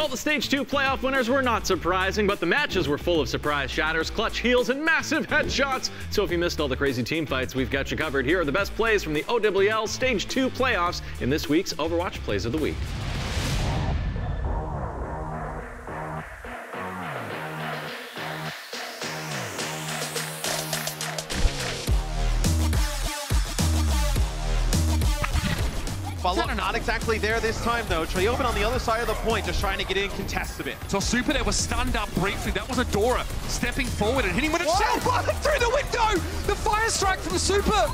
Well, the Stage 2 playoff winners were not surprising, but the matches were full of surprise shatters, clutch heals, and massive headshots. So if you missed all the crazy team fights, we've got you covered. Here are the best plays from the OWL Stage 2 playoffs in this week's Overwatch Plays of the Week. Follow not exactly there this time, though. Trioven on the other side of the point, just trying to get in, contest a bit. So Super there was stunned up briefly. That was Adora stepping forward and hitting with a shell through the window! The fire strike from Super!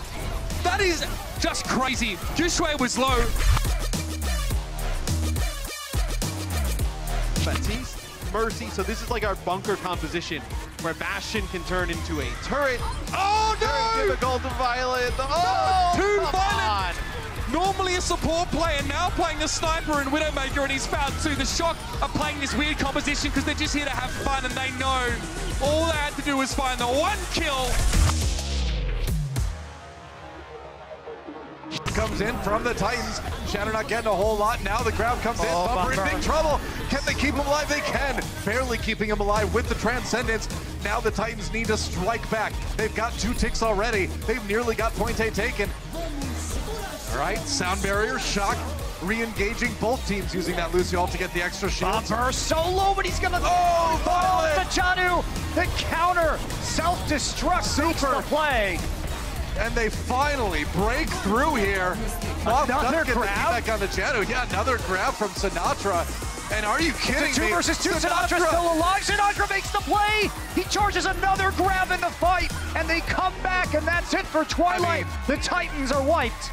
That is just crazy. Jushue was low. Baptiste, Mercy, so this is like our bunker composition where Bastion can turn into a turret. Oh no! Very difficult to Violet. Oh, Too come violent. on. Normally a support player, now playing the sniper and Widowmaker, and he's found two. The Shock are playing this weird composition because they're just here to have fun, and they know all they had to do was find the one kill. comes in from the Titans. Shatter not getting a whole lot. Now the crowd comes in. Oh, Bumper in big trouble. Can they keep him alive? They can. Barely keeping him alive with the Transcendence. Now the Titans need to strike back. They've got two ticks already. They've nearly got point A taken. All right, sound barrier, shock, re-engaging both teams using that Lucio to get the extra shield. Bumper solo, but he's gonna Oh, fall Viol2t! the Jjanu. The counter, self-destruct Super. play. And they finally break through here. Does Another grab? feedback on the Jjanu. Yeah, another grab from Sinatraa. And are you kidding Two me? versus two, Sinatraa still alive. Sinatraa makes the play. He charges another grab in the fight, and they come back, and that's it for Twilight. I the Titans are wiped.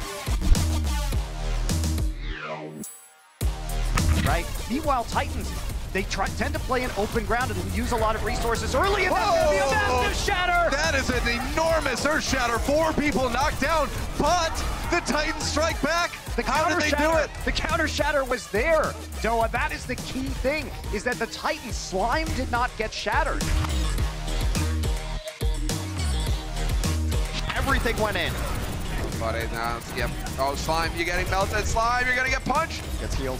Right? Meanwhile, Titans, they try, tend to play in open ground and use a lot of resources early, and that's gonna be a Whoa! massive shatter. That is an enormous Earth Shatter. Four people knocked down, but the Titans strike back. The How counter did they shatter, do it? The counter shatter was there. Doa, that is the key thing, is that the Titan slime did not get shattered. Everything went in. But it now, yep. Oh, slime, you're getting melted. Slime, you're gonna get punched. Gets healed.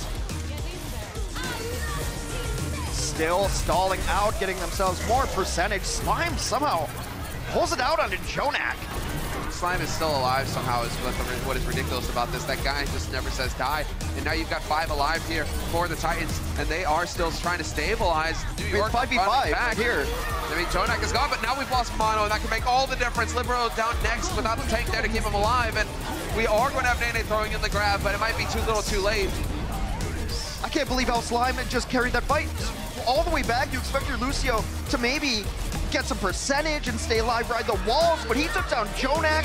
Still stalling out, getting themselves more percentage. Slime somehow pulls it out onto JJoNak. Slime is still alive somehow is what, the, what is ridiculous about this. That guy just never says die. And now you've got five alive here for the Titans, and they are still trying to stabilize New York. 5v5 back. here. I mean, JJoNak is gone, but now we've lost Mano, and that can make all the difference. Libero down next without the tank there to keep him alive, and we are going to have Nenne throwing in the grab, but it might be too little too late. I can't believe how Slime just carried that fight all the way back. You expect your Lucio to maybe get some percentage and stay alive, ride the walls, but he took down JJoNak.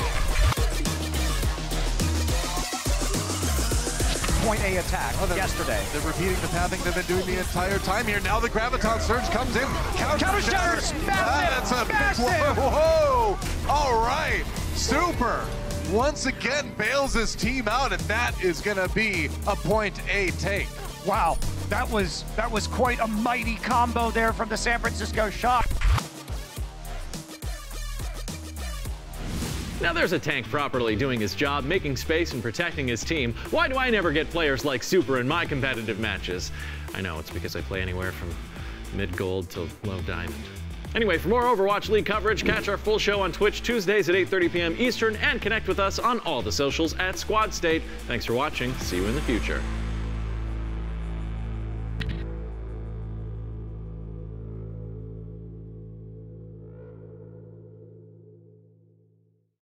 Point A attack Oh, they're- yesterday. They're repeating the pathing they've been doing the entire time here. Now the Graviton Surge comes in. Counter, Counter shatters, massive, That's a massive. Whoa, whoa. All right. Super. Once again bails his team out, and that is going to be a point A take. Wow, that was that was quite a mighty combo there from the San Francisco Shock. Now there's a tank properly doing his job, making space and protecting his team. Why do I never get players like Super in my competitive matches? I know, it's because I play anywhere from mid-gold to low diamond. Anyway, for more Overwatch League coverage, catch our full show on Twitch Tuesdays at 8.30 p.m. Eastern and connect with us on all the socials at Squad State. Thanks for watching. See you in the future.